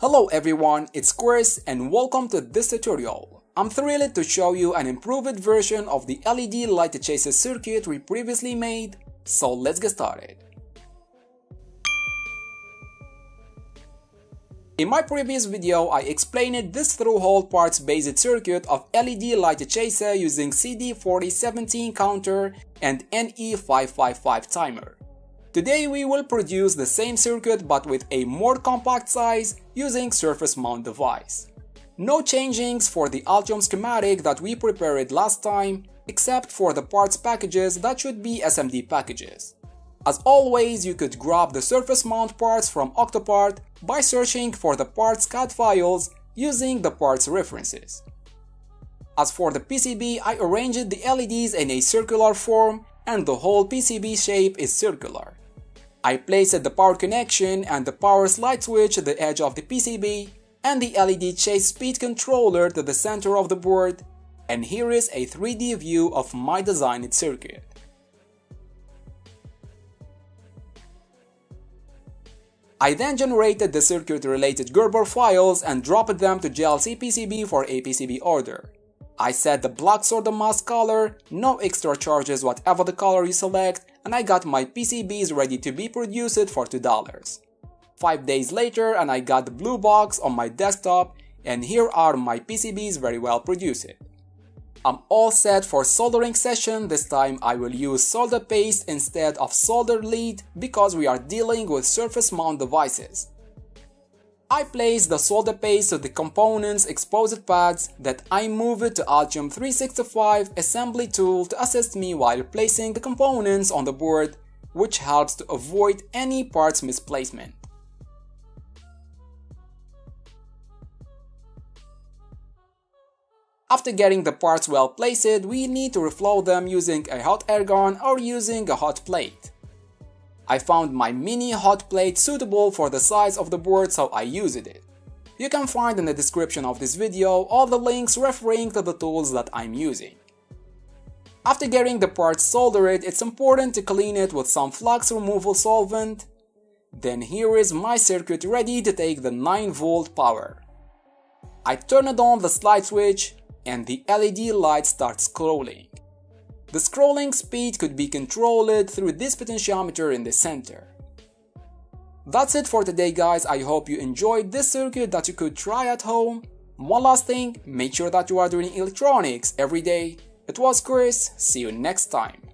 Hello everyone, it's Chris and welcome to this tutorial. I'm thrilled to show you an improved version of the LED light chaser circuit we previously made, so let's get started. In my previous video, I explained this through-hole parts-based circuit of LED light chaser using CD4017 counter and NE555 timer. Today we will produce the same circuit but with a more compact size using surface mount device. No changings for the Altium schematic that we prepared last time, except for the parts packages that should be SMD packages. As always, you could grab the surface mount parts from Octopart by searching for the parts CAD files using the parts references. As for the PCB, I arranged the LEDs in a circular form and the whole PCB shape is circular. I placed the power connection and the power slide switch at the edge of the PCB and the LED chase speed controller to the center of the board and here is a 3D view of my designed circuit. I then generated the circuit related Gerber files and dropped them to JLCPCB for a PCB order. I set the black or the mask color, no extra charges whatever the color you select, and I got my PCBs ready to be produced for $2. 5 days later and I got the blue box on my desktop and here are my PCBs very well produced. I'm all set for soldering session, this time I will use solder paste instead of solder lead because we are dealing with surface mount devices. I place the solder paste to the components exposed pads that I move to Altium 365 assembly tool to assist me while placing the components on the board, which helps to avoid any parts misplacement. After getting the parts well placed, we need to reflow them using a hot air gun or using a hot plate. I found my mini hot plate suitable for the size of the board so I used it. You can find in the description of this video all the links referring to the tools that I'm using. After getting the parts soldered, it's important to clean it with some flux removal solvent. Then here is my circuit ready to take the 9 volt power. I turned on the slide switch and the LED light starts scrolling. The scrolling speed could be controlled through this potentiometer in the center. That's it for today guys, I hope you enjoyed this circuit that you could try at home. One last thing, make sure that you are doing electronics every day. It was Chris, see you next time.